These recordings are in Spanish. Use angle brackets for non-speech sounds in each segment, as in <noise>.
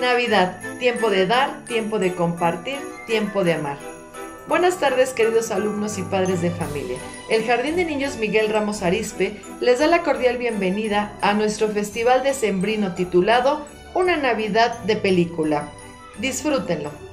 Navidad, tiempo de dar, tiempo de compartir, tiempo de amar. Buenas tardes queridos alumnos y padres de familia. El Jardín de Niños Miguel Ramos Arispe les da la cordial bienvenida a nuestro festival de Sembrino titulado Una Navidad de Película. Disfrútenlo.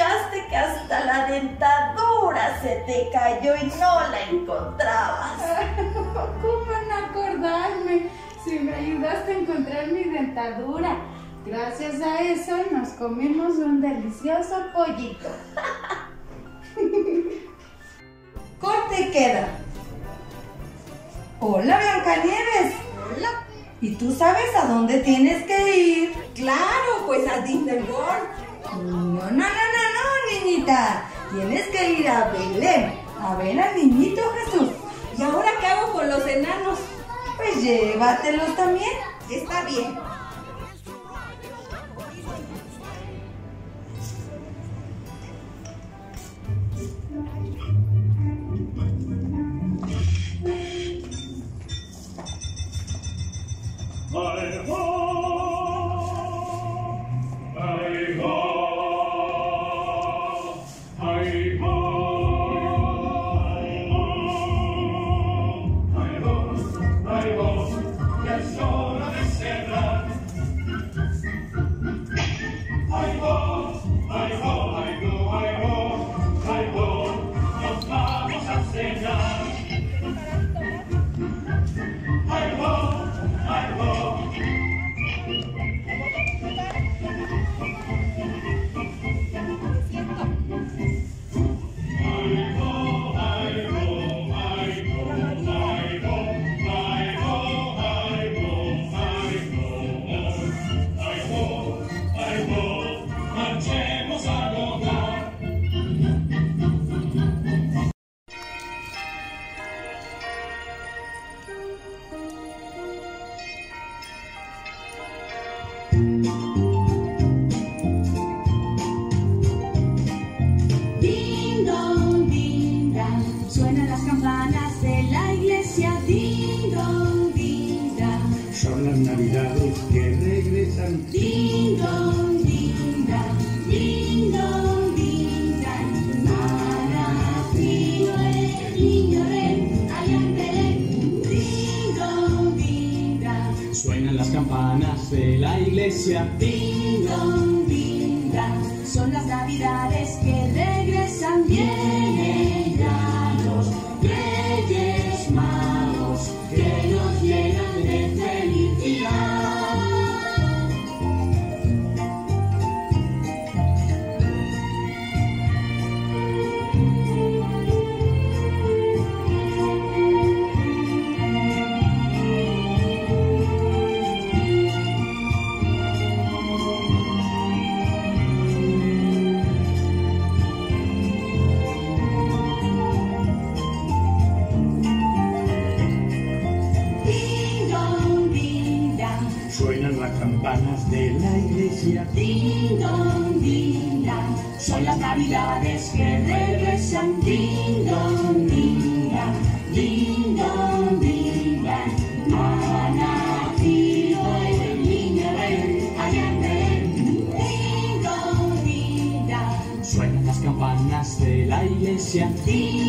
Agachaste que hasta la dentadura se te cayó y no la encontrabas. <laughs> ¿Cómo no acordarme si me ayudaste a encontrar mi dentadura? Gracias a eso nos comimos un delicioso pollito. <laughs> Corte y queda. Hola, Blancanieves. Hola. ¿Y tú sabes a dónde tienes que ir? Claro, pues a Disney World. No, no, no, Tienes que ir a Belén a ver al niñito Jesús. ¿Y ahora qué hago con los enanos? Pues llévatelos también. Está bien. Navidades que regresan. Ding dong, ding dong, ding dong, ding dong. Ha nacido el niño rey allá en Belén. Ding dong, ding. Suenan las campanas de la iglesia. Ding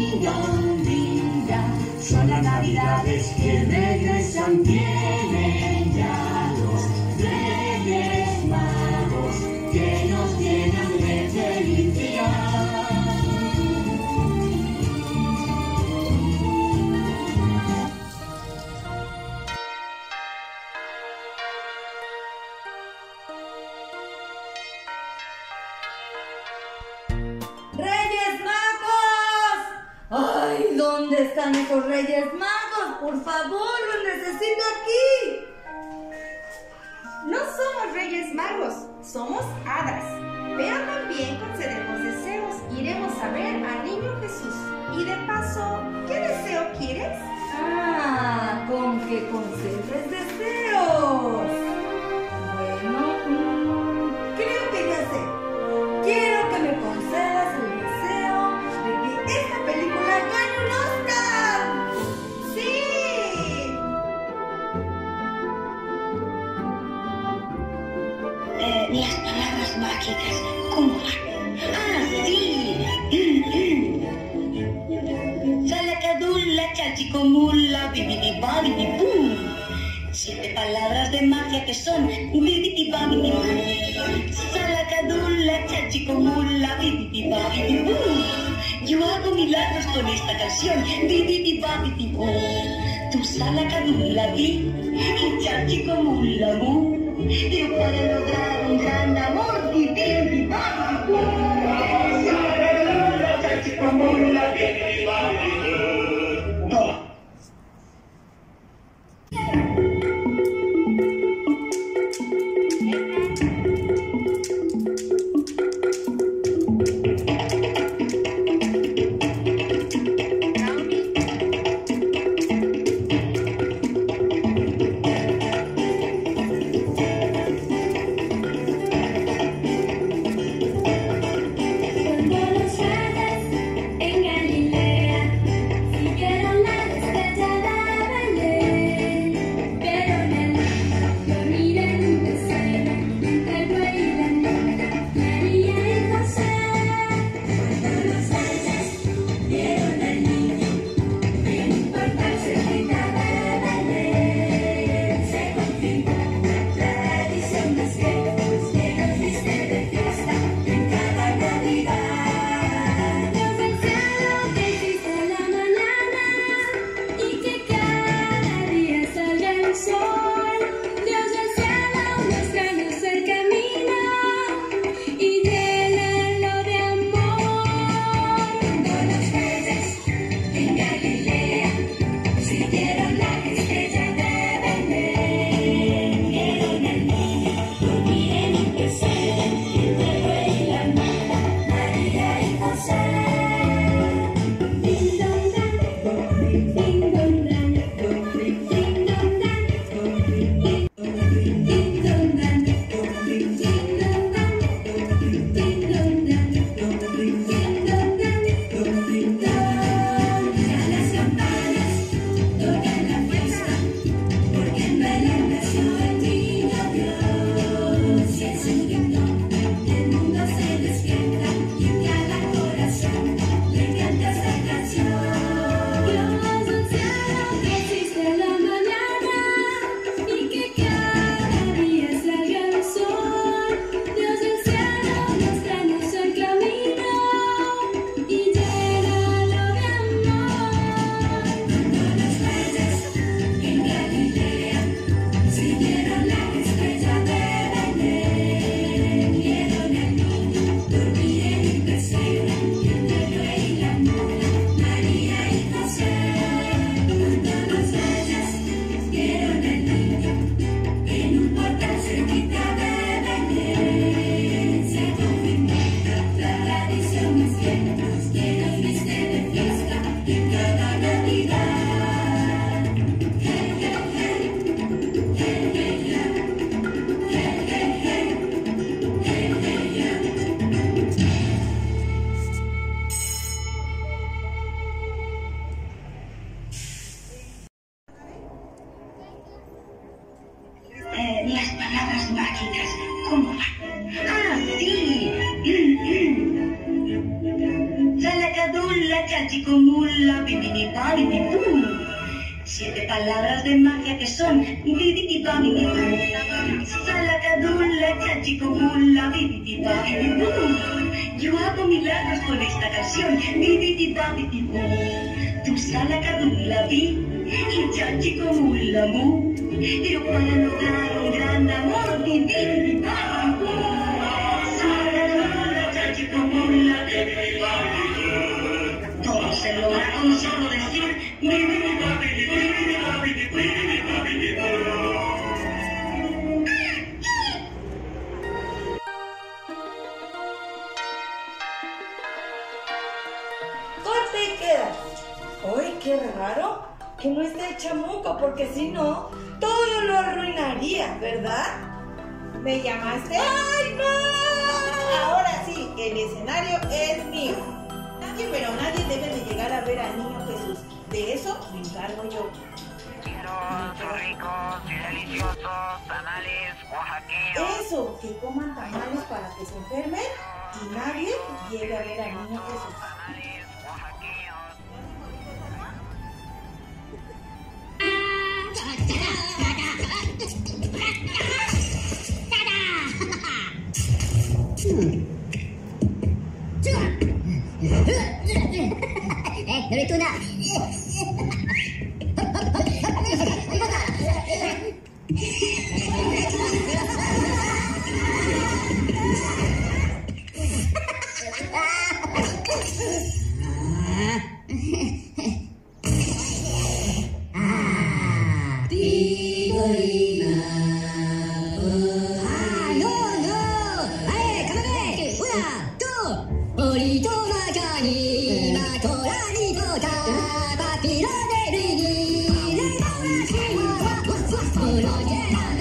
Vengan reyes magos, por favor, los necesito aquí. No somos reyes magos, somos hadas. Pero también concedemos deseos. Iremos a ver al niño Jesús. Y de paso, ¿qué deseo quieres? Ah, con que concedes deseos. palabras de magia que son bibiti babiti salacadula chachicomula bibiti babiti Yo hago milagros con esta canción. Bibiti babiti Tu salacadula di. Y chachicomula bu. Yo para lograr un gran amor. Bibiti babiti Salacadula chachicomula ¿verdad? ¿Me llamaste? ¡Ay, no! Ahora sí, el escenario es mío. Nadie, pero nadie debe de llegar a ver al niño Jesús. De eso me encargo yo. ricos y deliciosos tamales oaxaqueños. Eso, que coman tamales para que se enfermen y nadie llegue a ver al niño Jesús. 哒哒哒 Navidad,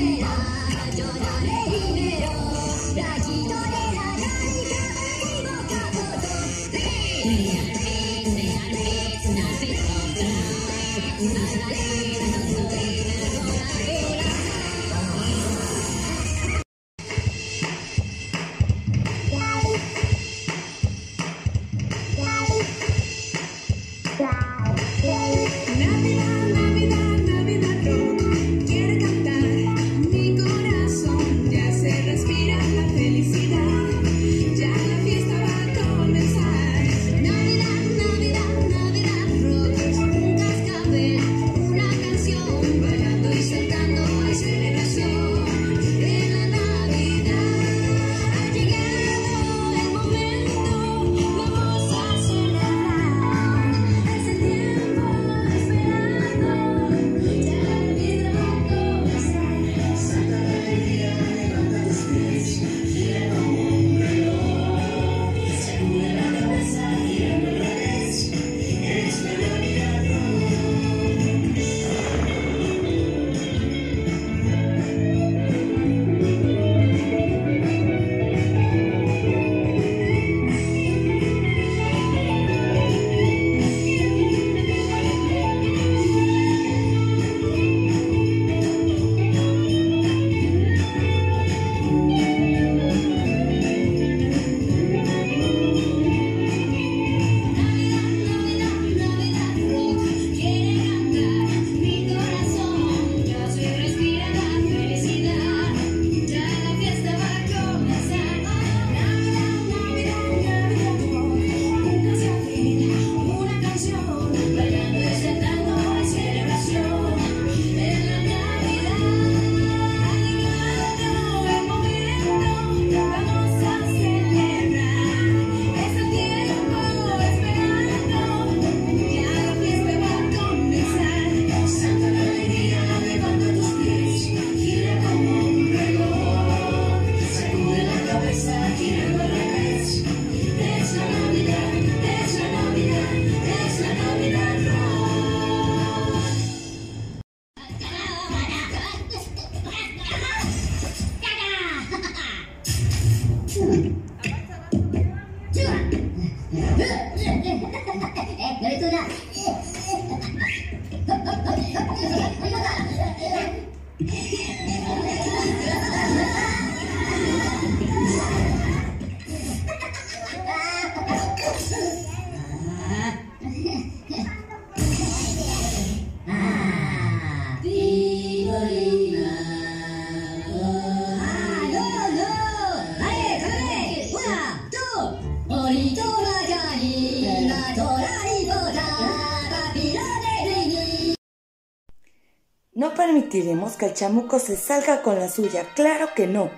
permitiremos que el chamuco se salga con la suya, claro que no.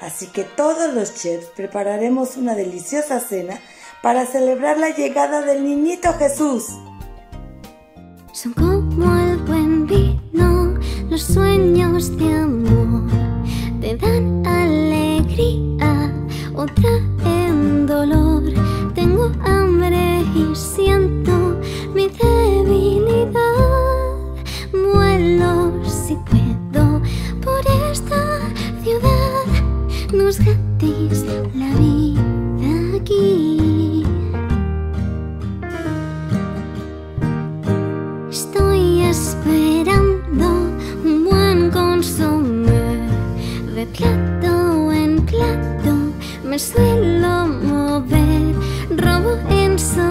Así que todos los chefs prepararemos una deliciosa cena para celebrar la llegada del niñito Jesús. Son como el buen vino, los sueños de amor, te dan alegría, otra darnos la vida aquí. Estoy esperando un buen consomé de plato en plato. Me suelo mover, robo en sol.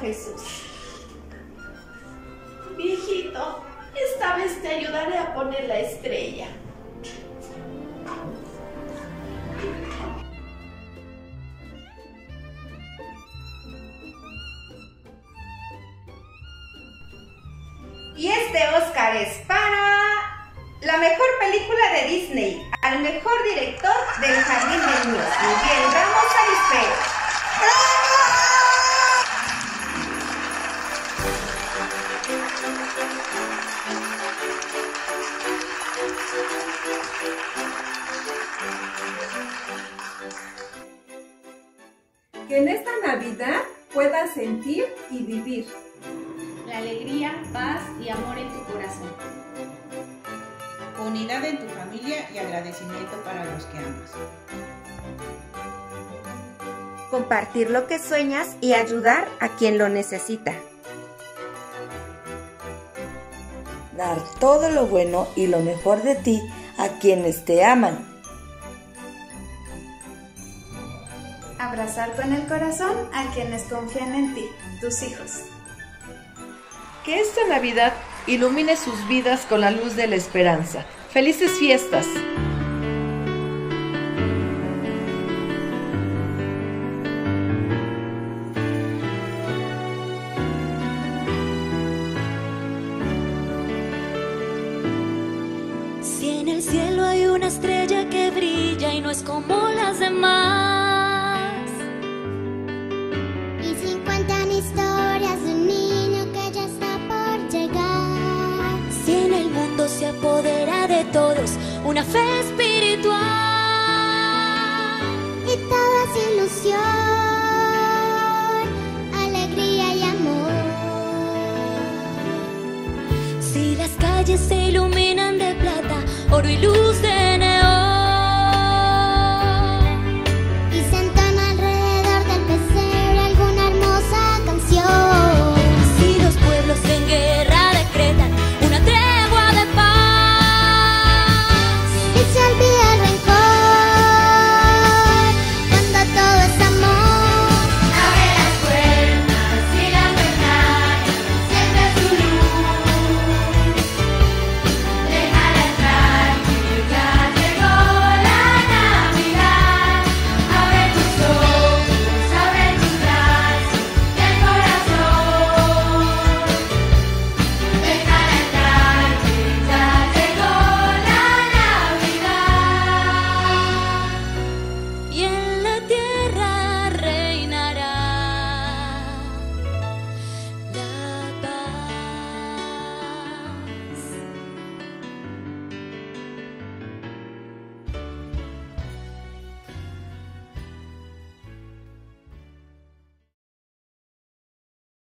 Jesús. Viejito, esta vez te ayudaré a poner la estrella. Y este Oscar es para la mejor película de Disney, al mejor director del Jardín de Niños, Miguel Ramos Arispe. Que en esta Navidad puedas sentir y vivir. La alegría, paz y amor en tu corazón. Unidad en tu familia y agradecimiento para los que amas. Compartir lo que sueñas y ayudar a quien lo necesita. Dar todo lo bueno y lo mejor de ti a quienes te aman. Abrazar con el corazón a quienes confían en ti, tus hijos. Que esta Navidad ilumine sus vidas con la luz de la esperanza. ¡Felices fiestas! Como las demás. Y si cuentan historias de un niño que ya está por llegar. Si en el mundo se apodera de todos una fe espiritual. Y todo es ilusión, alegría y amor. Si las calles se iluminan de plata, oro y luz de